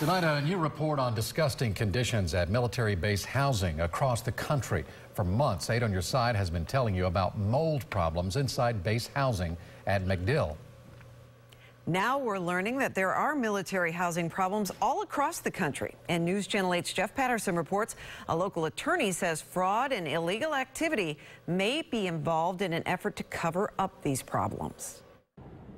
Tonight, a new report on disgusting conditions at military base housing across the country. For months, 8 on your side has been telling you about mold problems inside base housing at MacDill. Now we're learning that there are military housing problems all across the country. And News Channel 8's Jeff Patterson reports a local attorney says fraud and illegal activity may be involved in an effort to cover up these problems.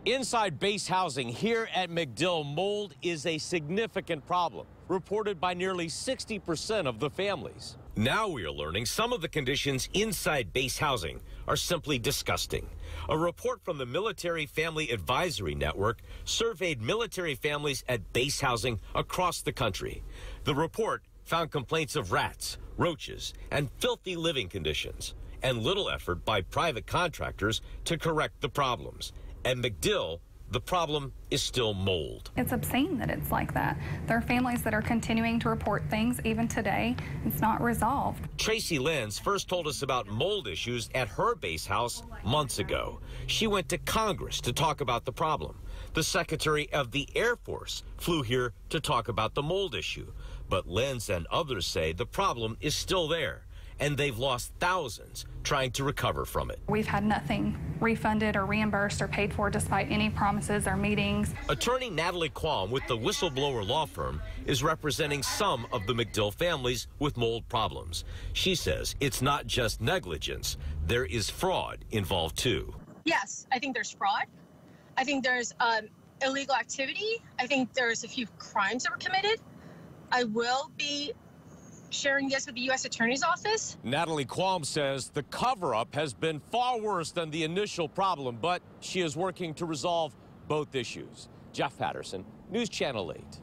Inside base housing here at MacDill, mold is a significant problem, reported by nearly 60% of the families. Now we are learning some of the conditions inside base housing are simply disgusting. A report from the Military Family Advisory Network surveyed military families at base housing across the country. The report found complaints of rats, roaches, and filthy living conditions, and little effort by private contractors to correct the problems. At MacDill, the problem is still mold. It's obscene that it's like that. There are families that are continuing to report things even today. It's not resolved. Tracy Lenz first told us about mold issues at her base house months ago. She went to Congress to talk about the problem. The Secretary of the Air Force flew here to talk about the mold issue. But Lenz and others say the problem is still there and they've lost thousands trying to recover from it. We've had nothing refunded or reimbursed or paid for despite any promises or meetings. Attorney Natalie Khawam with the whistleblower law firm is representing some of the MacDill families with mold problems. She says it's not just negligence, there is fraud involved too. Yes, I think there's fraud. I think there's um, illegal activity. I think there's a few crimes that were committed. I will be sharing this with the U.S. Attorney's Office. Natalie Khawam says the cover up has been far worse than the initial problem, but she is working to resolve both issues. Jeff Patterson, News Channel 8.